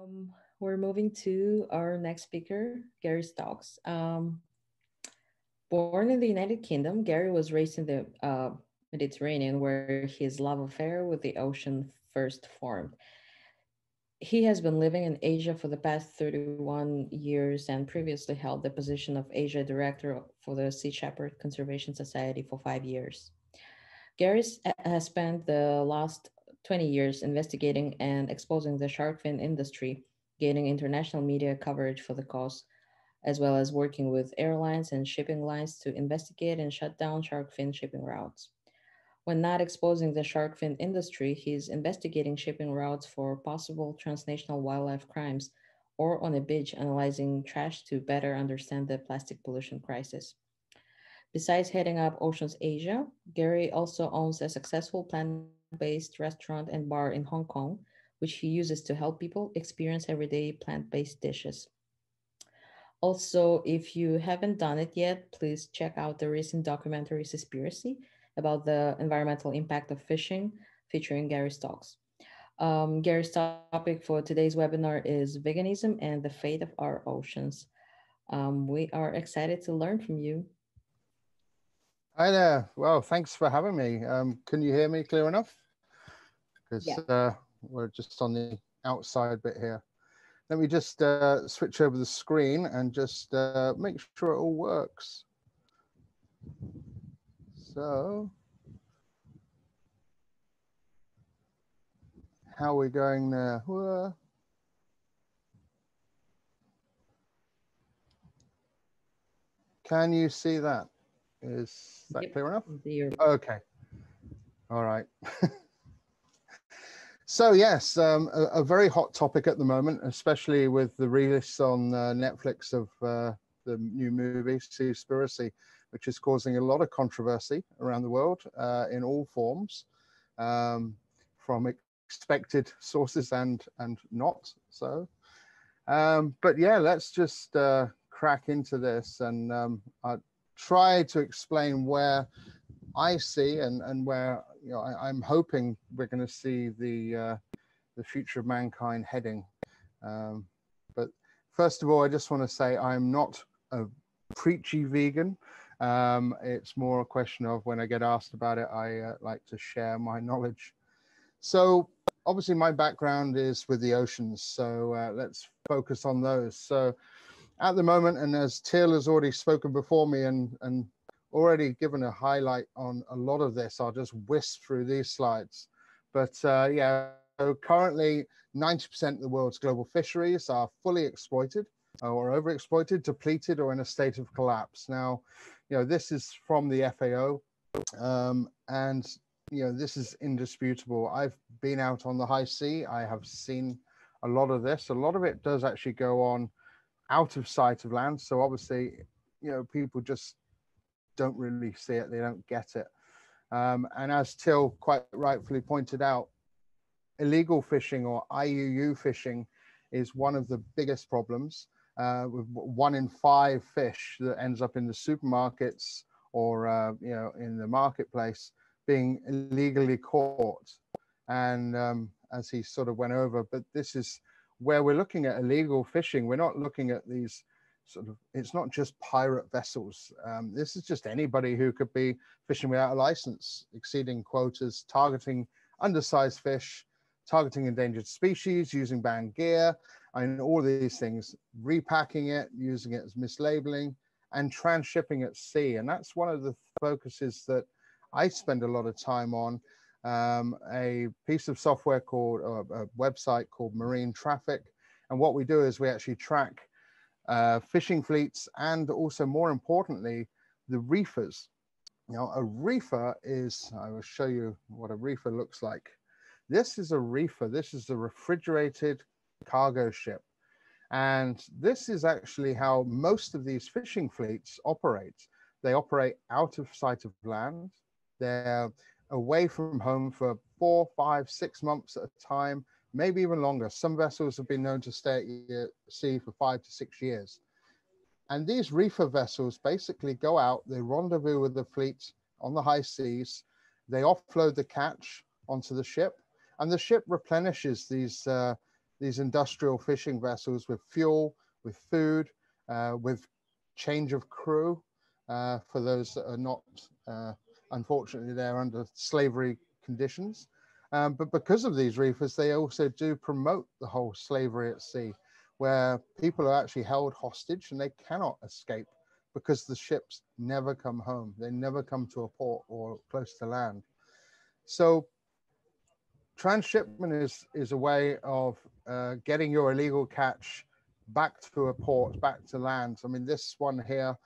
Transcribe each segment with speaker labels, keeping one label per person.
Speaker 1: Um, we're moving to our next speaker, Gary Stokes. Um, born in the United Kingdom, Gary was raised in the uh, Mediterranean, where his love affair with the ocean first formed. He has been living in Asia for the past 31 years and previously held the position of Asia Director for the Sea Shepherd Conservation Society for five years. Gary has spent the last 20 years investigating and exposing the shark fin industry, gaining international media coverage for the cause, as well as working with airlines and shipping lines to investigate and shut down shark fin shipping routes. When not exposing the shark fin industry, he's investigating shipping routes for possible transnational wildlife crimes or on a beach analyzing trash to better understand the plastic pollution crisis. Besides heading up OceansAsia, Gary also owns a successful plant-based restaurant and bar in Hong Kong, which he uses to help people experience everyday plant-based dishes. Also, if you haven't done it yet, please check out the recent documentary Seaspiracy, about the environmental impact of fishing, featuring Gary Stokes. Um, Gary's topic for today's webinar is veganism and the fate of our oceans. Um, we are excited to learn from you.
Speaker 2: Hi there. Well, thanks for having me. Um, can you hear me clear enough? Because yeah. uh, we're just on the outside bit here. Let me just uh, switch over the screen and just uh, make sure it all works. So, how are we going there? Can you see that? Is that yep. clear enough? Okay. All right. so yes, um, a, a, very hot topic at the moment, especially with the release on uh, Netflix of uh, the new movie Seaspiracy which is causing a lot of controversy around the world uh, in all forms, um, from expected sources and and not so. Um, but yeah, let's just uh, crack into this and um, I'll try to explain where I see and and where you know I, am hoping we're going to see the uh, the future of mankind heading. Um, but first of all, I just want to say I'm not a preachy vegan. Um, it's more a question of when I get asked about it, I uh, like to share my knowledge. So obviously my background is with the oceans. So uh, let's focus on those. So at the moment, and as Till has already spoken before me and, and already given a highlight on a lot of this, I'll just whisk through these slides. But uh, yeah, so currently 90% of the world's global fisheries are fully exploited or overexploited, depleted, or in a state of collapse. Now, you know, this is from the FAO, um, and you know, this is indisputable. I've been out on the high sea. I have seen a lot of this. A lot of it does actually go on out of sight of land. So obviously, you know, people just don't really see it. They don't get it. Um, and as Till quite rightfully pointed out, illegal fishing or IUU fishing is one of the biggest problems uh, with one in five fish that ends up in the supermarkets or uh, you know in the marketplace being illegally caught. And um, as he sort of went over, but this is where we're looking at illegal fishing. We're not looking at these sort of. It's not just pirate vessels. Um, this is just anybody who could be fishing without a license, exceeding quotas, targeting undersized fish, targeting endangered species, using banned gear, and all these things, repacking it, using it as mislabeling, and transshipping at sea. And that's one of the focuses that I spend a lot of time on. Um, a piece of software called, uh, a website called Marine Traffic. And what we do is we actually track uh, fishing fleets and also more importantly, the reefers. Know, a reefer is, I will show you what a reefer looks like. This is a reefer. This is a refrigerated cargo ship. And this is actually how most of these fishing fleets operate. They operate out of sight of land. They're away from home for four, five, six months at a time, maybe even longer. Some vessels have been known to stay at sea for five to six years. And these reefer vessels basically go out, they rendezvous with the fleet on the high seas, they offload the catch onto the ship, and the ship replenishes these uh, these industrial fishing vessels with fuel, with food, uh, with change of crew uh, for those that are not, uh, unfortunately, they're under slavery conditions. Um, but because of these reefers, they also do promote the whole slavery at sea, where people are actually held hostage and they cannot escape because the ships never come home. They never come to a port or close to land. So transshipment is, is a way of uh, getting your illegal catch back to a port, back to land. I mean, this one here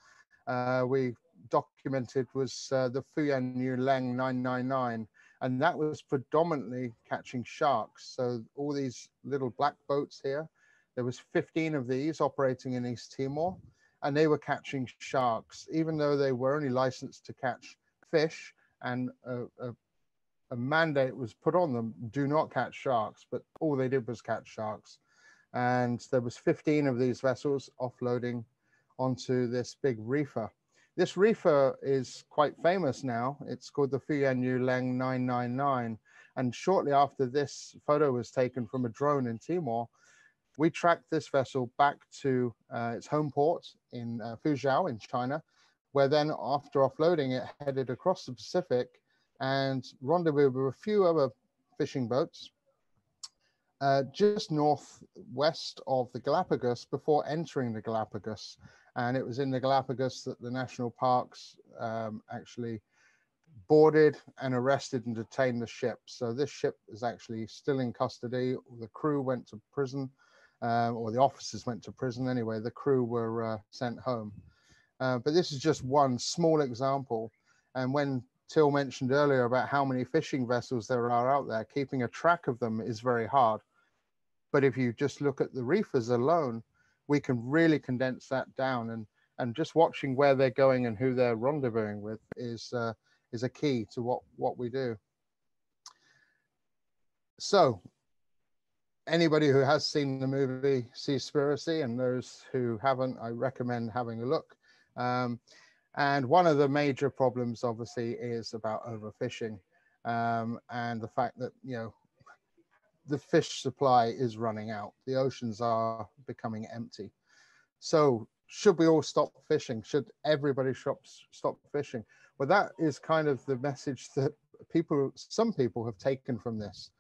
Speaker 2: uh, we documented was uh, the Fu Yuan Yu Leng 999, and that was predominantly catching sharks. So all these little black boats here, there was 15 of these operating in East Timor, and they were catching sharks, even though they were only licensed to catch fish and a, a a mandate was put on them do not catch sharks but all they did was catch sharks and there was 15 of these vessels offloading onto this big reefer this reefer is quite famous now it's called the Fu Yuan Leng 999 and shortly after this photo was taken from a drone in Timor we tracked this vessel back to uh, its home port in uh, Fuzhou in China where then after offloading it headed across the Pacific and rendezvous with a few other fishing boats uh, just northwest of the Galapagos before entering the Galapagos. And it was in the Galapagos that the national parks um, actually boarded and arrested and detained the ship. So this ship is actually still in custody. The crew went to prison, um, or the officers went to prison anyway. The crew were uh, sent home. Uh, but this is just one small example. And when Till mentioned earlier about how many fishing vessels there are out there, keeping a track of them is very hard. But if you just look at the reefers alone, we can really condense that down and, and just watching where they're going and who they're rendezvousing with is, uh, is a key to what, what we do. So anybody who has seen the movie Seaspiracy and those who haven't, I recommend having a look. Um, and one of the major problems, obviously, is about overfishing um, and the fact that, you know, the fish supply is running out. The oceans are becoming empty. So should we all stop fishing? Should everybody stop, stop fishing? Well, that is kind of the message that people, some people have taken from this.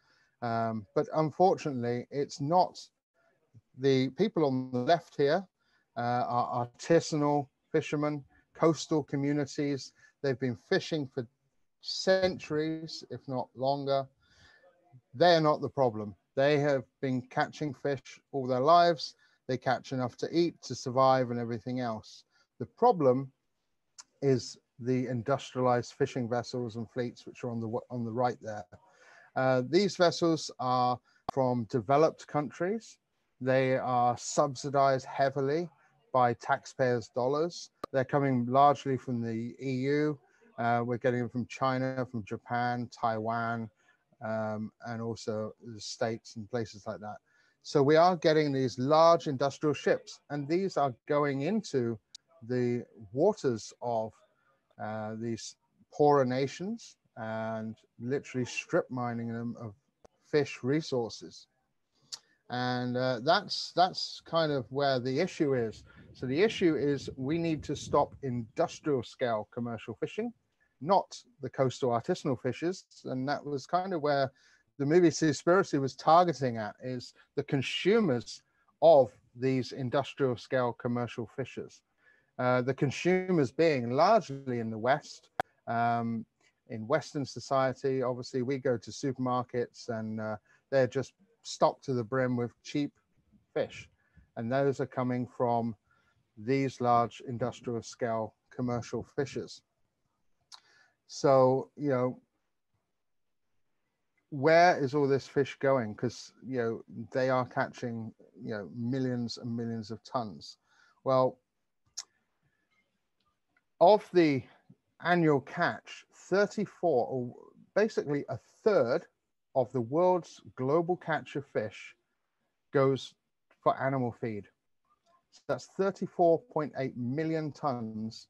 Speaker 2: Um, but unfortunately, it's not the people on the left here uh, are artisanal fishermen coastal communities. They've been fishing for centuries, if not longer. They're not the problem. They have been catching fish all their lives. They catch enough to eat, to survive, and everything else. The problem is the industrialized fishing vessels and fleets, which are on the on the right there. Uh, these vessels are from developed countries. They are subsidized heavily by taxpayers' dollars. They're coming largely from the EU. Uh, we're getting them from China, from Japan, Taiwan, um, and also the States and places like that. So we are getting these large industrial ships, and these are going into the waters of uh, these poorer nations and literally strip mining them of fish resources. And uh, that's that's kind of where the issue is. So the issue is we need to stop industrial scale commercial fishing, not the coastal artisanal fishers. And that was kind of where the movie Seaspiracy was targeting at is the consumers of these industrial scale commercial fishers. Uh, the consumers being largely in the West. Um, in Western society, obviously, we go to supermarkets and uh, they're just stocked to the brim with cheap fish. And those are coming from these large industrial scale commercial fishers. So, you know, where is all this fish going? Because, you know, they are catching, you know, millions and millions of tons. Well, of the annual catch, 34, or basically a third of the world's global catch of fish goes for animal feed. So that's 34.8 million tons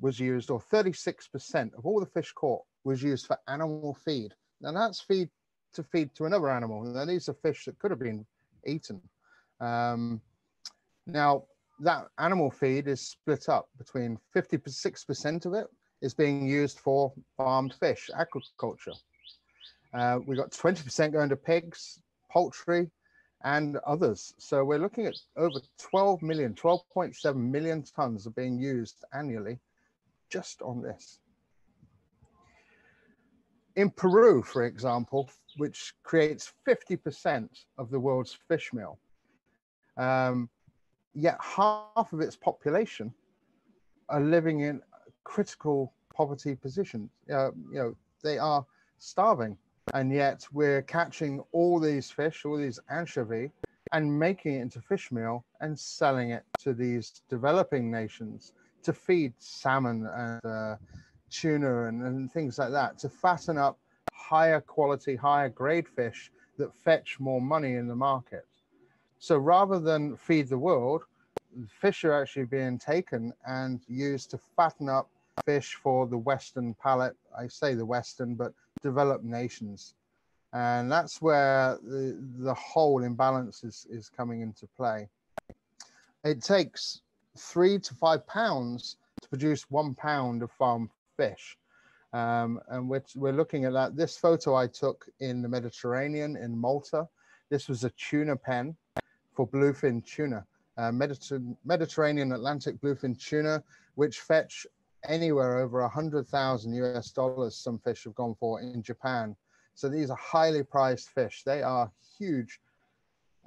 Speaker 2: was used, or 36% of all the fish caught was used for animal feed. Now that's feed to feed to another animal. Now these are fish that could have been eaten. Um, now, that animal feed is split up between 56% of it is being used for farmed fish, agriculture. Uh, we got 20% going to pigs, poultry, and others. So we're looking at over 12 million, 12.7 million tons are being used annually just on this. In Peru, for example, which creates 50% of the world's fish meal, um, yet half of its population are living in critical poverty positions. Uh, you know, they are starving, and yet we're catching all these fish, all these anchovy, and making it into fish meal and selling it to these developing nations to feed salmon and uh, tuna and, and things like that to fatten up higher quality, higher grade fish that fetch more money in the market. So rather than feed the world, fish are actually being taken and used to fatten up fish for the Western palate. I say the Western, but developed nations. And that's where the, the whole imbalance is, is coming into play. It takes three to five pounds to produce one pound of farm fish. Um, and we're, we're looking at that. This photo I took in the Mediterranean in Malta. This was a tuna pen for bluefin tuna, uh, Mediter Mediterranean Atlantic bluefin tuna, which fetch anywhere over a hundred thousand US dollars. Some fish have gone for in Japan. So these are highly prized fish. They are huge,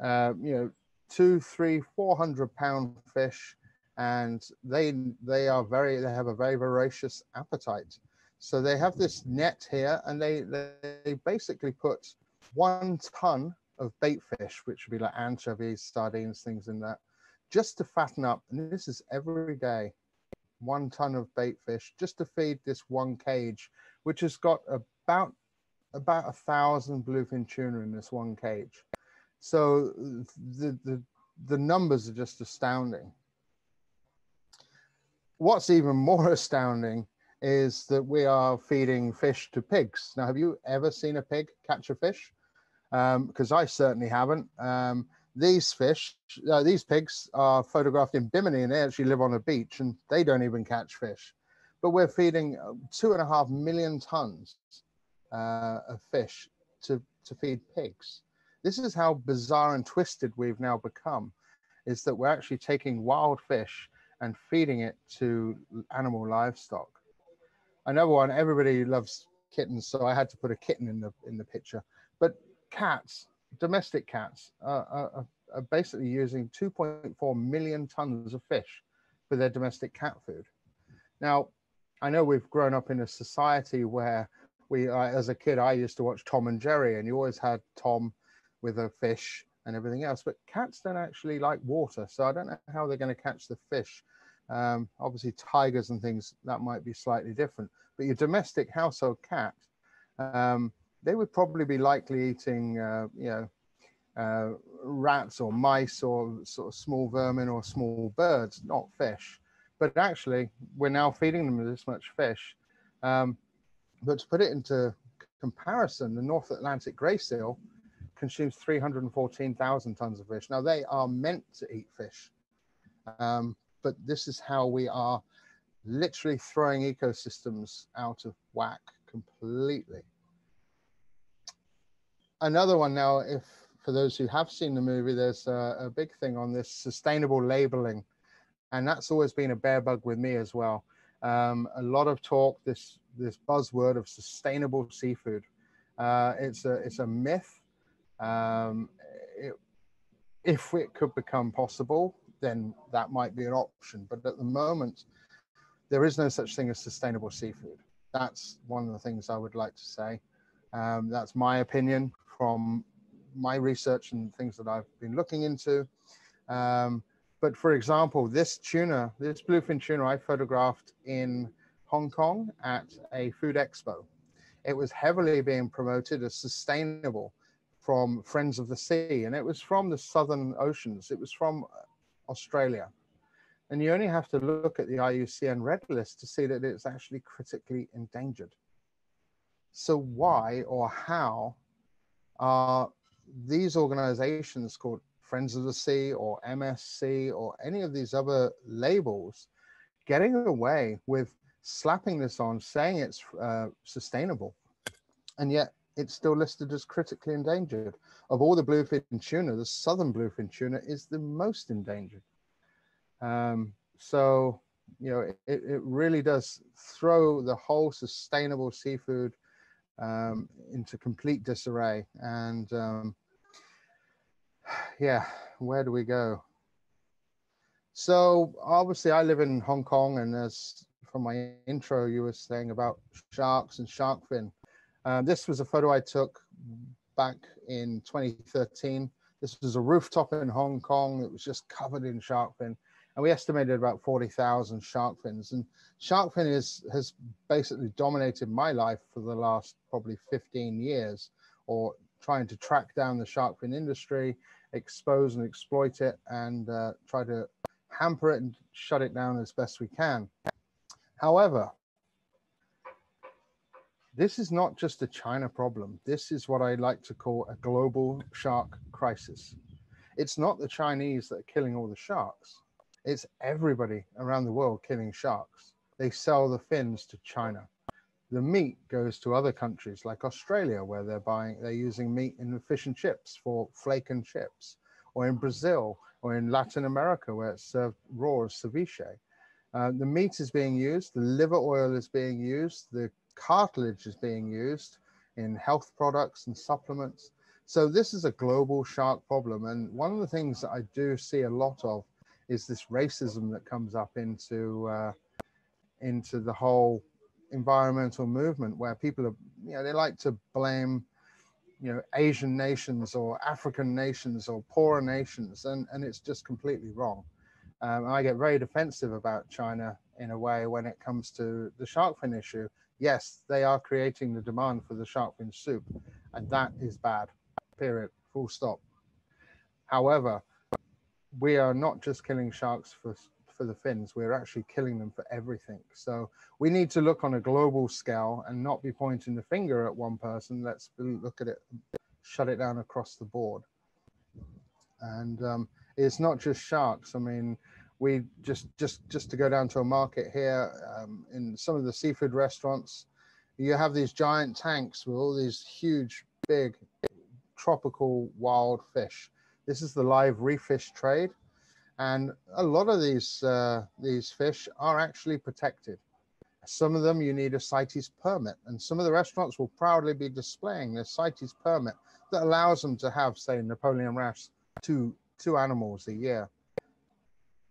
Speaker 2: uh, you know, two, three, four hundred pound fish and they they are very they have a very voracious appetite. So they have this net here and they they basically put one ton of bait fish which would be like anchovies sardines things in that just to fatten up. And this is every day one ton of bait fish just to feed this one cage which has got about about a thousand bluefin tuna in this one cage. So the the the numbers are just astounding what's even more astounding is that we are feeding fish to pigs. Now, have you ever seen a pig catch a fish? Because um, I certainly haven't. Um, these fish, uh, these pigs are photographed in Bimini and they actually live on a beach and they don't even catch fish. But we're feeding uh, two and a half million tons uh, of fish to, to feed pigs. This is how bizarre and twisted we've now become, is that we're actually taking wild fish and feeding it to animal livestock. Another one, everybody loves kittens, so I had to put a kitten in the in the picture. But cats, domestic cats, are, are, are basically using 2.4 million tons of fish for their domestic cat food. Now, I know we've grown up in a society where we, as a kid, I used to watch Tom and Jerry, and you always had Tom with a fish and everything else. But cats don't actually like water, so I don't know how they're going to catch the fish. Um, obviously, tigers and things that might be slightly different. But your domestic household cat, um, they would probably be likely eating, uh, you know, uh, rats or mice or sort of small vermin or small birds, not fish. But actually, we're now feeding them this much fish. Um, but to put it into comparison, the North Atlantic grey seal consumes 314,000 tons of fish. Now they are meant to eat fish, um, but this is how we are literally throwing ecosystems out of whack completely. Another one now, if for those who have seen the movie, there's a, a big thing on this sustainable labeling, and that's always been a bear bug with me as well. Um, a lot of talk, this this buzzword of sustainable seafood. Uh, it's a it's a myth um, it, if it could become possible, then that might be an option. But at the moment, there is no such thing as sustainable seafood. That's one of the things I would like to say. Um, that's my opinion from my research and things that I've been looking into. Um, but for example, this tuna, this bluefin tuna I photographed in Hong Kong at a food expo. It was heavily being promoted as sustainable from Friends of the Sea, and it was from the Southern Oceans. It was from Australia. And you only have to look at the IUCN Red List to see that it's actually critically endangered. So why or how are these organizations called Friends of the Sea or MSC or any of these other labels getting away with slapping this on, saying it's uh, sustainable, and yet it's still listed as critically endangered. Of all the bluefin tuna, the southern bluefin tuna is the most endangered. Um, so, you know, it, it really does throw the whole sustainable seafood um, into complete disarray. And um, yeah, where do we go? So obviously, I live in Hong Kong, and as from my intro, you were saying about sharks and shark fin. Um, this was a photo I took back in 2013. This was a rooftop in Hong Kong. It was just covered in shark fin, and we estimated about 40,000 shark fins. And shark fin is has basically dominated my life for the last probably 15 years, or trying to track down the shark fin industry, expose and exploit it, and uh, try to hamper it and shut it down as best we can. However, this is not just a China problem. This is what I like to call a global shark crisis. It's not the Chinese that are killing all the sharks. It's everybody around the world killing sharks. They sell the fins to China. The meat goes to other countries like Australia, where they're buying, they're using meat in fish and chips for flake and chips, or in Brazil, or in Latin America, where it's served raw as ceviche. Uh, the meat is being used, the liver oil is being used, the cartilage is being used in health products and supplements. So this is a global shark problem. And one of the things that I do see a lot of is this racism that comes up into uh, into the whole environmental movement where people are, you know, they like to blame you know asian nations or african nations or poorer nations and and it's just completely wrong um, i get very defensive about china in a way when it comes to the shark fin issue yes they are creating the demand for the shark fin soup and that is bad period full stop however we are not just killing sharks for for the fins we're actually killing them for everything so we need to look on a global scale and not be pointing the finger at one person. Let's look at it, shut it down across the board. And um, it's not just sharks. I mean, we just just just to go down to a market here um, in some of the seafood restaurants, you have these giant tanks with all these huge, big, tropical wild fish. This is the live reef fish trade, and a lot of these uh, these fish are actually protected. Some of them you need a CITES permit, and some of the restaurants will proudly be displaying their CITES permit that allows them to have, say, Napoleon wrasse, two two animals a year.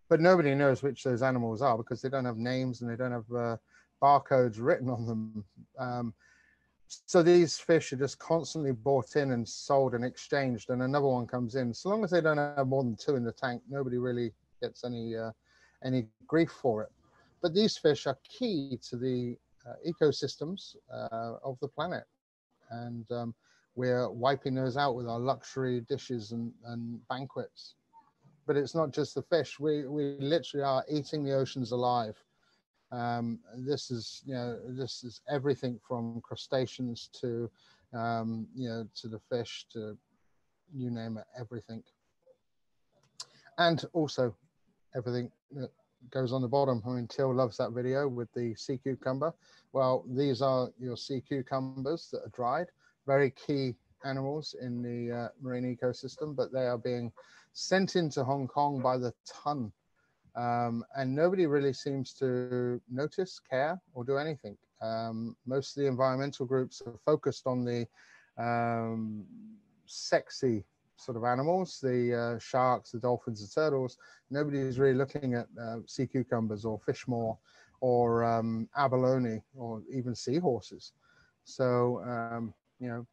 Speaker 2: But nobody knows which those animals are because they don't have names and they don't have uh, barcodes written on them. Um, so these fish are just constantly bought in and sold and exchanged, and another one comes in. So long as they don't have more than two in the tank, nobody really gets any uh, any grief for it. But these fish are key to the uh, ecosystems uh, of the planet. And um, we're wiping those out with our luxury dishes and, and banquets. But it's not just the fish. We, we literally are eating the oceans alive. Um, this is, you know, this is everything from crustaceans to, um, you know, to the fish to you name it, everything. And also everything that goes on the bottom. I mean, Till loves that video with the sea cucumber. Well, these are your sea cucumbers that are dried, very key animals in the uh, marine ecosystem, but they are being sent into Hong Kong by the ton. Um, and nobody really seems to notice, care, or do anything. Um, most of the environmental groups are focused on the um, sexy sort of animals, the uh, sharks, the dolphins, the turtles. Nobody is really looking at uh, sea cucumbers or fish maw or um, abalone or even seahorses. So, um, you know,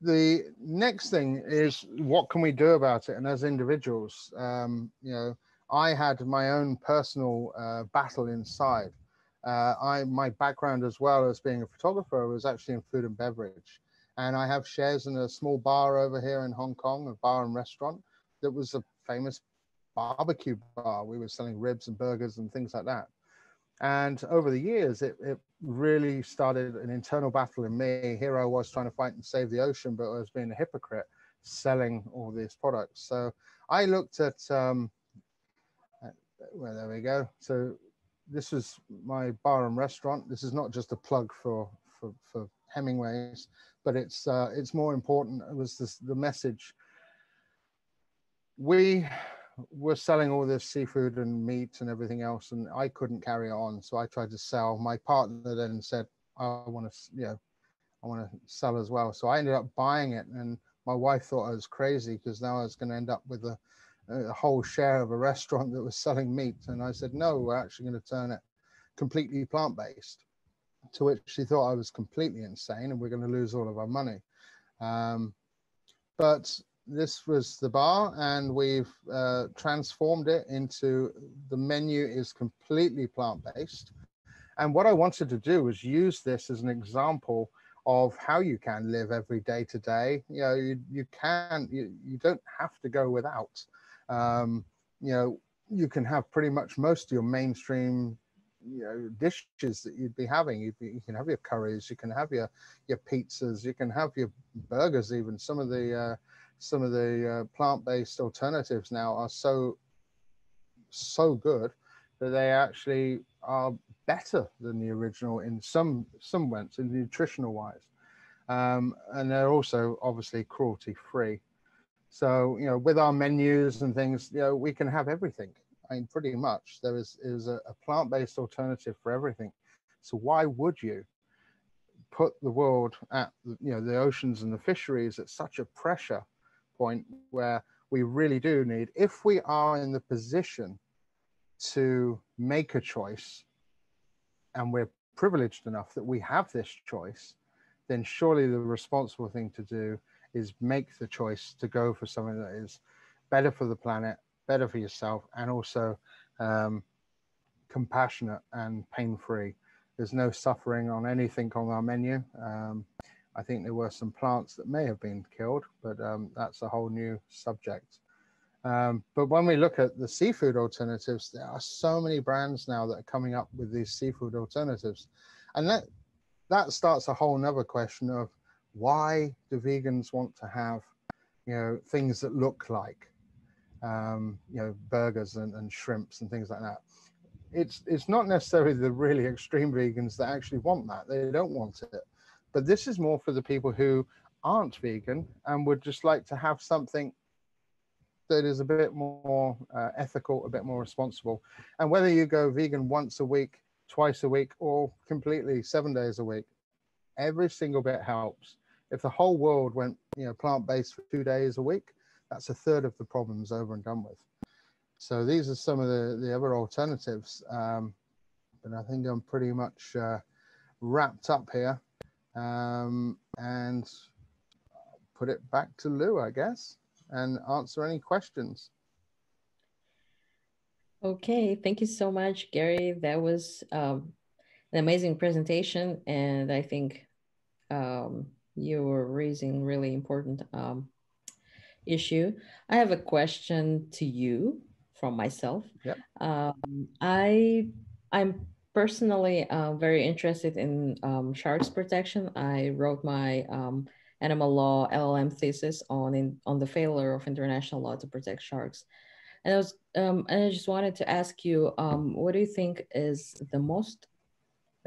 Speaker 2: the next thing is what can we do about it? And as individuals, um, you know, I had my own personal uh, battle inside. Uh, I my background as well as being a photographer was actually in food and beverage, and I have shares in a small bar over here in Hong Kong, a bar and restaurant that was a famous barbecue bar. We were selling ribs and burgers and things like that. And over the years, it, it really started an internal battle in me. Here I was trying to fight and save the ocean, but I was being a hypocrite selling all these products. So I looked at, um, well, there we go. So this was my bar and restaurant. This is not just a plug for for, for Hemingway's, but it's uh, it's more important. It was this, the message. We were selling all this seafood and meat and everything else, and I couldn't carry on. So I tried to sell. My partner then said, "I want to, you know, I want to sell as well." So I ended up buying it, and my wife thought I was crazy because now I was going to end up with a, a whole share of a restaurant that was selling meat. And I said, "No, we're actually going to turn it completely plant based." To which she thought I was completely insane, and we're going to lose all of our money. Um, but this was the bar and we've uh, transformed it into the menu is completely plant-based. And what i wanted to do was use this as an example of how you can live every day to day. You know you, you can you, you don't have to go without. Um, you know you can have pretty much most of your mainstream you know dishes that you'd be having. You, you can have your curries you can have your your pizzas you can have your burgers even some of the uh, some of the uh, plant-based alternatives now are so so good that they actually are better than the original in some some ways, in nutritional wise, um, and they're also obviously cruelty free. So you know, with our menus and things, you know, we can have everything. I mean, pretty much there is is a, a plant-based alternative for everything. So why would you put the world at you know the oceans and the fisheries at such a pressure point where we really do need, if we are in the position to make a choice and we're privileged enough that we have this choice, then surely the responsible thing to do is make the choice to go for something that is better for the planet, better for yourself, and also um, compassionate and pain free. There's no suffering on anything on our menu. Um, I think there were some plants that may have been killed, but um, that's a whole new subject. Um, but when we look at the seafood alternatives, there are so many brands now that are coming up with these seafood alternatives. And that, that starts a whole nother question of why do vegans want to have, you know, things that look like, um, you know, burgers and, and shrimps and things like that. It's, it's not necessarily the really extreme vegans that actually want that. They don't want it but this is more for the people who aren't vegan and would just like to have something that is a bit more uh, ethical, a bit more responsible. And whether you go vegan once a week, twice a week, or completely seven days a week, every single bit helps. If the whole world went, you know, plant-based for two days a week, that's a third of the problems over and done with. So these are some of the, the other alternatives. Um, but I think I'm pretty much uh, wrapped up here um, and put it back to Lou, I guess, and answer any questions.
Speaker 1: Okay, thank you so much, Gary. That was um, an amazing presentation, and I think um, you were raising really important um, issue. I have a question to you from myself.
Speaker 2: Yep.
Speaker 1: Um, I I'm personally uh, very interested in um, sharks protection. I wrote my um, animal law LLM thesis on in, on the failure of international law to protect sharks. And I was um, and I just wanted to ask you, um, what do you think is the most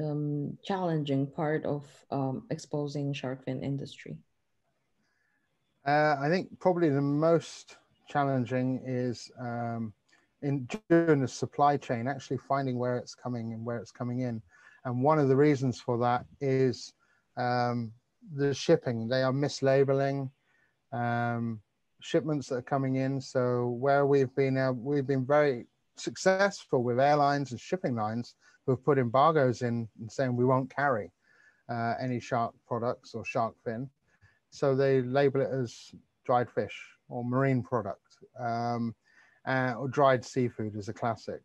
Speaker 1: um, challenging part of um, exposing shark fin industry?
Speaker 2: Uh, I think probably the most challenging is um, in during the supply chain, actually finding where it's coming and where it's coming in. And one of the reasons for that is um, the shipping. They are mislabeling um, shipments that are coming in. So where we've been, uh, we've been very successful with airlines and shipping lines who have put embargoes in and saying we won't carry uh, any shark products or shark fin. So they label it as dried fish or marine product. Um, uh, or dried seafood is a classic.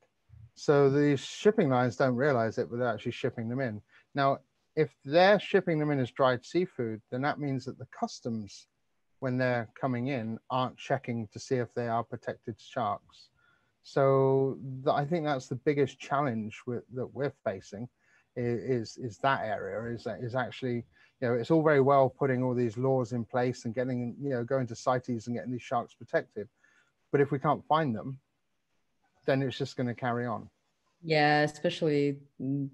Speaker 2: So these shipping lines don't realize it, but they're actually shipping them in. Now, if they're shipping them in as dried seafood, then that means that the customs, when they're coming in, aren't checking to see if they are protected sharks. So I think that's the biggest challenge with, that we're facing is is that area is is actually you know it's all very well putting all these laws in place and getting you know going to CITES and getting these sharks protected, but if we can't find them, then it's just going to carry on.
Speaker 1: Yeah, especially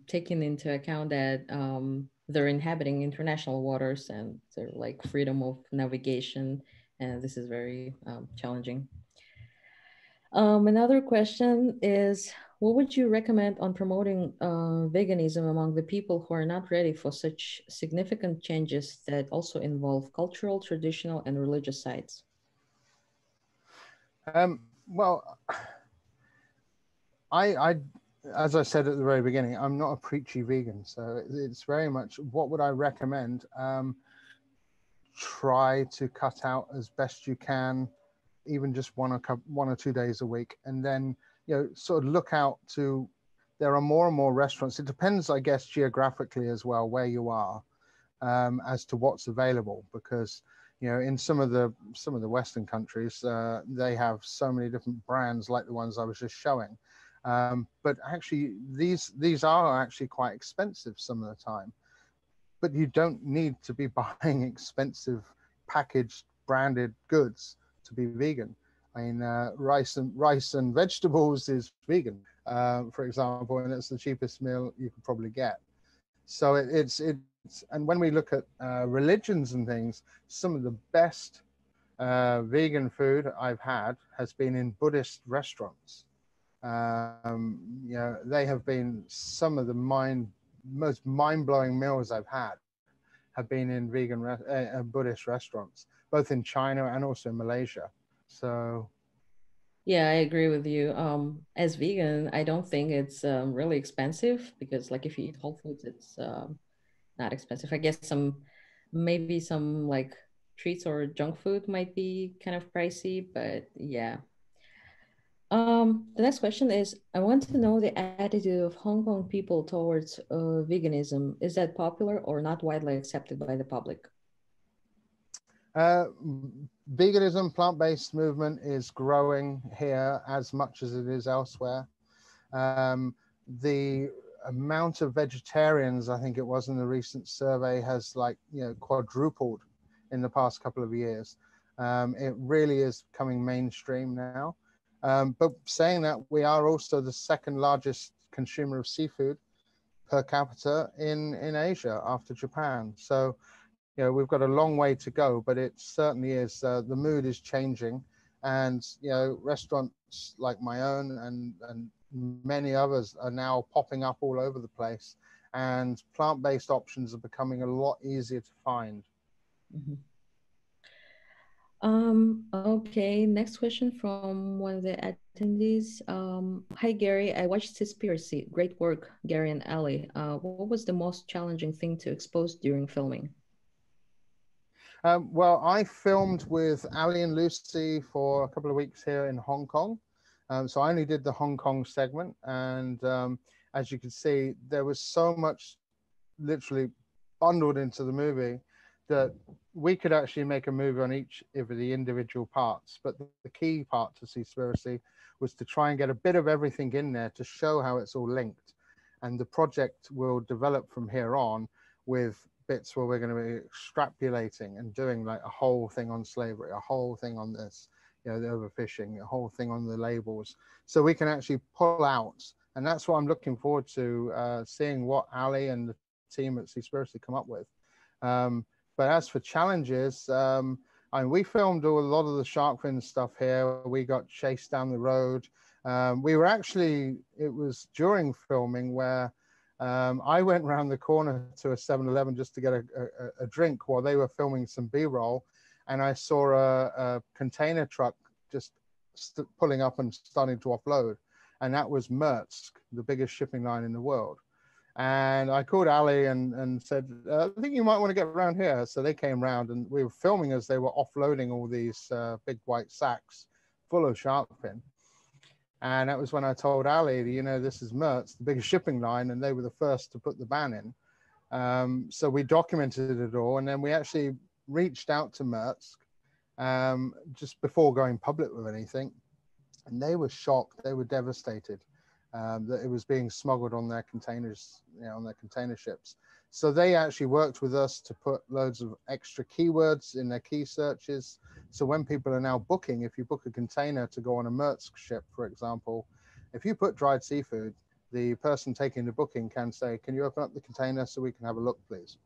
Speaker 1: taking into account that um, they're inhabiting international waters and they're like freedom of navigation, and this is very um, challenging. Um, another question is, what would you recommend on promoting uh, veganism among the people who are not ready for such significant changes that also involve cultural, traditional, and religious sides?
Speaker 2: Um, well, I, I, as I said at the very beginning, I'm not a preachy vegan, so it's very much what would I recommend? Um, try to cut out as best you can even just one or one or two days a week, and then you know sort of look out to. There are more and more restaurants. It depends, I guess, geographically as well where you are, um, as to what's available. Because you know, in some of the some of the Western countries, uh, they have so many different brands like the ones I was just showing. Um, but actually, these these are actually quite expensive some of the time. But you don't need to be buying expensive packaged branded goods to be vegan. I mean, uh, rice and rice and vegetables is vegan, uh, for example, and it's the cheapest meal you could probably get. So it, it's it's and when we look at uh, religions and things, some of the best uh, vegan food I've had has been in Buddhist restaurants. Um, you know, they have been some of the mind most mind blowing meals I've had have been in vegan re- uh, uh, Buddhist restaurants both in China and also in Malaysia. So
Speaker 1: yeah, I agree with you. Um, as vegan, I don't think it's um, really expensive because, like, if you eat whole foods, it's um, not expensive. I guess some, maybe some like treats or junk food might be kind of pricey, but yeah. Um, the next question is: I want to know the attitude of Hong Kong people towards uh, veganism. Is that popular or not widely accepted by the public?
Speaker 2: Uh, veganism, plant-based movement is growing here as much as it is elsewhere. Um, the amount of vegetarians, I think it was in the recent survey, has like you know quadrupled in the past couple of years. Um, it really is coming mainstream now. Um, but saying that, we are also the second largest consumer of seafood per capita in in Asia after Japan. So you know we've got a long way to go but it certainly is uh, the mood is changing and you know restaurants like my own and and many others are now popping up all over the place and plant-based options are becoming a lot easier to find. Mm-hmm.
Speaker 1: um, okay next question from one of the attendees. Um, hi gary. I watched Seaspiracy great work gary and ali uh, what was the most challenging thing to expose during filming?
Speaker 2: Um, well, I filmed with Ali and Lucy for a couple of weeks here in Hong Kong. Um, so I only did the Hong Kong segment. And um, as you can see, there was so much literally bundled into the movie that we could actually make a movie on each of the individual parts. But the, key part to Seaspiracy was to try and get a bit of everything in there to show how it's all linked. And the project will develop from here on with bits where we're going to be extrapolating and doing like a whole thing on slavery, a whole thing on this, you know, the overfishing, the whole thing on the labels. So we can actually pull out. And that's what I'm looking forward to uh, seeing what Ali and the team at Seaspiracy come up with. Um, but as for challenges, um, I mean, we filmed a lot of the shark fin stuff here. We got chased down the road. Um, we were actually, it was during filming where um, I went around the corner to a 7-Eleven just to get a, a, a drink while they were filming some B-roll, and I saw a, a container truck just pulling up and starting to offload, and that was Maersk, the biggest shipping line in the world. And I called Ali and, and said, uh, I think you might want to get around here. So they came around and we were filming as they were offloading all these uh, big white sacks full of shark fin. And that was when I told Ali, you know, this is Maersk, the biggest shipping line, and they were the first to put the ban in. Um, so we documented it all, and then we actually reached out to Maersk um, just before going public with anything, and they were shocked. They were devastated. um, that it was being smuggled on their containers, you know, on their container ships. So they actually worked with us to put loads of extra keywords in their key searches. So when people are now booking, if you book a container to go on a Maersk ship, for example, if you put dried seafood, the person taking the booking can say, can you open up the container so we can have a look, please?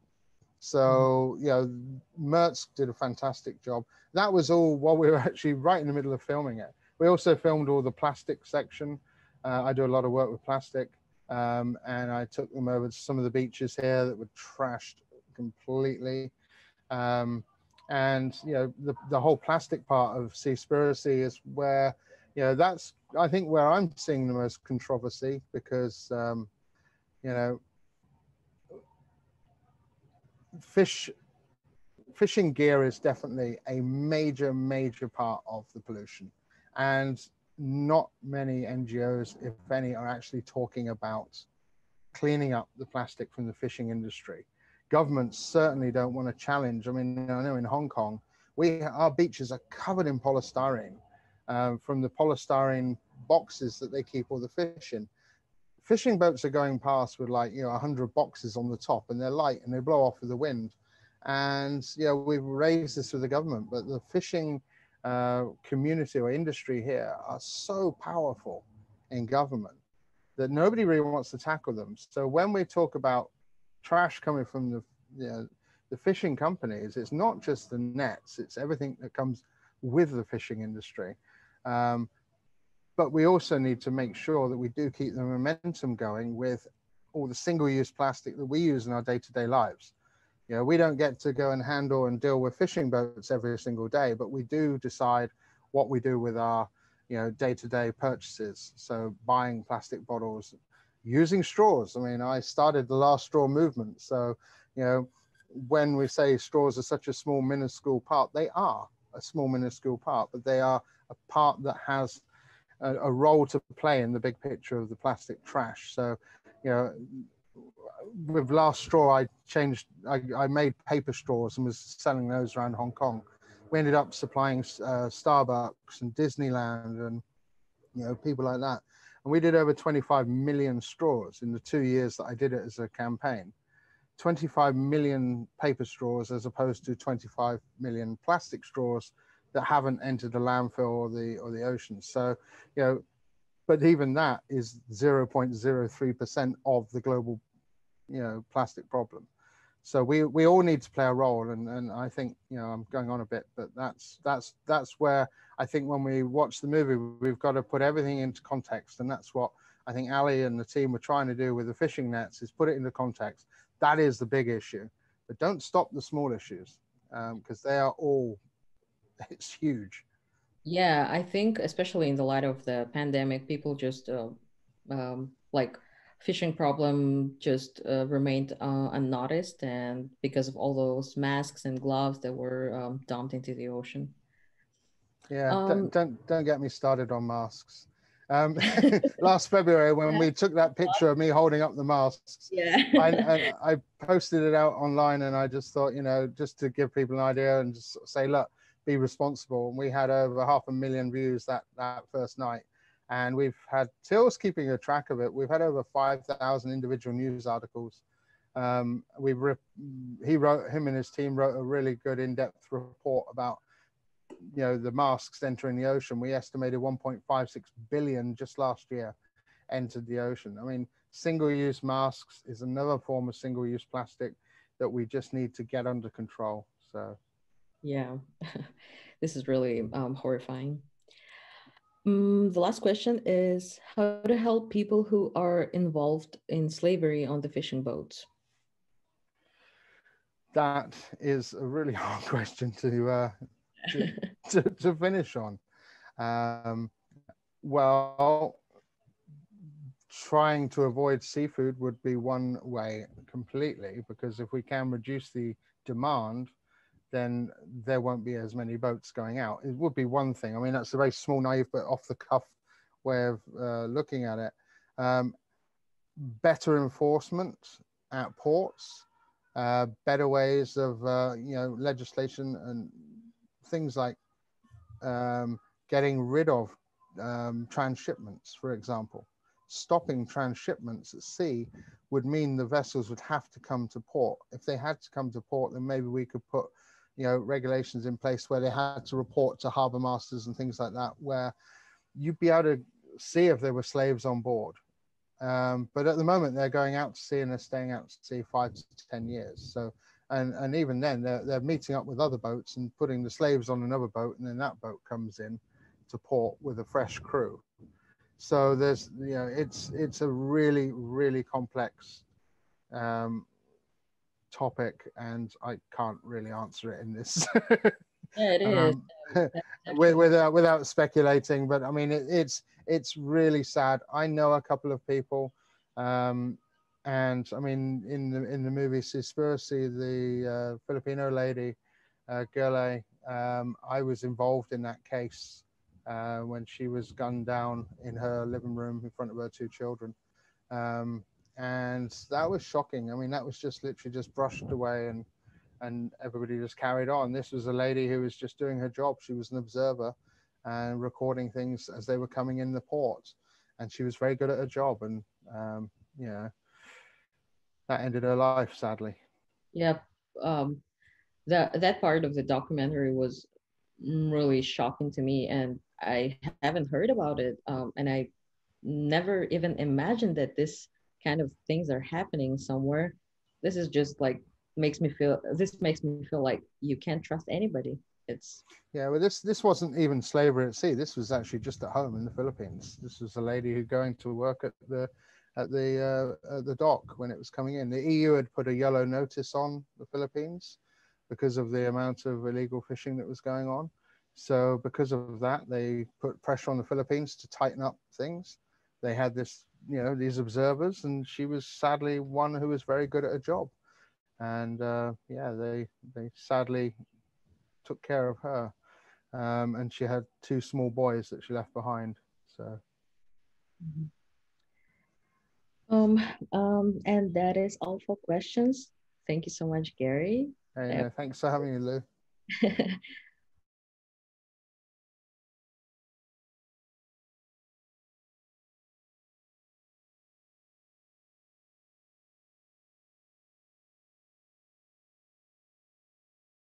Speaker 2: So, mm-hmm. you know, Maersk did a fantastic job. That was all while we were actually right in the middle of filming it. We also filmed all the plastic section. Uh, I do a lot of work with plastic. Um, and I took them over to some of the beaches here that were trashed completely. Um, and you know the, the whole plastic part of Seaspiracy is where you know that's I think where I'm seeing the most controversy because um, you know fish fishing gear is definitely a major major part of the pollution and not many NGOs, if any, are actually talking about cleaning up the plastic from the fishing industry. Governments certainly don't want to challenge. I mean, I know in Hong Kong, we our beaches are covered in polystyrene um, from the polystyrene boxes that they keep all the fish in. Fishing boats are going past with like you know 100 boxes on the top, and they're light and they blow off with the wind. And yeah, we've raised this with the government, but the fishing uh, community or industry here are so powerful in government that nobody really wants to tackle them. So when we talk about trash coming from the you know, the fishing companies, it's not just the nets; it's everything that comes with the fishing industry. Um, but we also need to make sure that we do keep the momentum going with all the single-use plastic that we use in our day-to-day lives. You know, we don't get to go and handle and deal with fishing boats every single day, but we do decide what we do with our, you know, day-to-day purchases. So buying plastic bottles, using straws. I mean, I started the last straw movement. So, you know, when we say straws are such a small, minuscule part, they are a small, minuscule part, but they are a part that has a, a role to play in the big picture of the plastic trash. So, you know, with last straw, I changed. I, I made paper straws and was selling those around Hong Kong. We ended up supplying uh, Starbucks and Disneyland and you know people like that. And we did over 25 million straws in the two years that I did it as a campaign. 25 million paper straws as opposed to 25 million plastic straws that haven't entered the landfill or the or the ocean. So, you know, but even that is 0.03% of the global you know plastic problem. So we we all need to play a role and and i think you know i'm going on a bit but that's that's that's where i think when we watch the movie we've got to put everything into context and that's what i think ali and the team were trying to do with the fishing nets is put it into context. That is the big issue. But don't stop the small issues because um, they are all it's huge.
Speaker 1: Yeah i think especially in the light of the pandemic people just uh, um, like fishing problem just uh, remained uh, unnoticed and because of all those masks and gloves that were um, dumped into the ocean.
Speaker 2: Yeah um, don't, don't, don't get me started on masks. Um, last february when yeah. we took that picture of me holding up the masks
Speaker 1: yeah.
Speaker 2: I, I, posted it out online and i just thought you know just to give people an idea and just say look be responsible and we had over half a million views that that first night and we've had Teale's keeping a track of it. We've had over 5,000 individual news articles. Um, we he wrote him and his team wrote a really good in-depth report about you know the masks entering the ocean. We estimated 1.56 billion just last year entered the ocean. I mean, single-use masks is another form of single-use plastic that we just need to get under control. So,
Speaker 1: yeah, this is really um, horrifying. Um, the last question is how to help people who are involved in slavery on the fishing boats?
Speaker 2: That is a really hard question to, uh, to, to, to, finish on. Um, well, trying to avoid seafood would be one way completely because if we can reduce the demand, then there won't be as many boats going out. It would be one thing. I mean, that's a very small, naive, but off the cuff way of uh, looking at it. Um, better enforcement at ports, uh, better ways of, uh, you know, legislation and things like um, getting rid of um, transshipments, for example. stopping transshipments at sea would mean the vessels would have to come to port. If they had to come to port, then maybe we could put, you know, regulations in place where they had to report to harbor masters and things like that, where you'd be able to see if there were slaves on board. Um, but at the moment, they're going out to sea and they're staying out to sea five to ten years. So, and and even then, they're they're meeting up with other boats and putting the slaves on another boat, and then that boat comes in to port with a fresh crew. So there's you know it's it's a really really complex um, topic, and I can't really answer it in this.
Speaker 1: yeah, it is. Um,
Speaker 2: without without speculating, but I mean it, it's it's really sad. I know a couple of people, um, and I mean in the in the movie Seaspiracy, the uh, Filipino lady, uh, Gurley, um, I was involved in that case uh, when she was gunned down in her living room in front of her two children. Um, and that was shocking. I mean, that was just literally just brushed away and and everybody just carried on. This was a lady who was just doing her job. She was an observer and recording things as they were coming in the port. And she was very good at her job. And, um, know, that ended her life, sadly.
Speaker 1: Yeah. Um, that, that part of the documentary was really shocking to me. And I haven't heard about it, um, and I never even imagined that this kind of things are happening somewhere. This is just like makes me feel. This makes me feel like you can't trust anybody. It's
Speaker 2: yeah. Well, this this wasn't even slavery at sea. This was actually just at home in the Philippines. This was a lady who going to work at the at the uh, at the dock when it was coming in. The EU had put a yellow notice on the Philippines because of the amount of illegal fishing that was going on. So because of that, they put pressure on the Philippines to tighten up things. They had this, you know, these observers, and she was sadly one who was very good at her job. And uh, yeah, they they sadly took care of her, um, and she had two small boys that she left behind. So.
Speaker 1: Mm-hmm. Um, um, and that is all for questions. Thank you so much, Gary.
Speaker 2: Hey, uh, thanks for having me, Lou.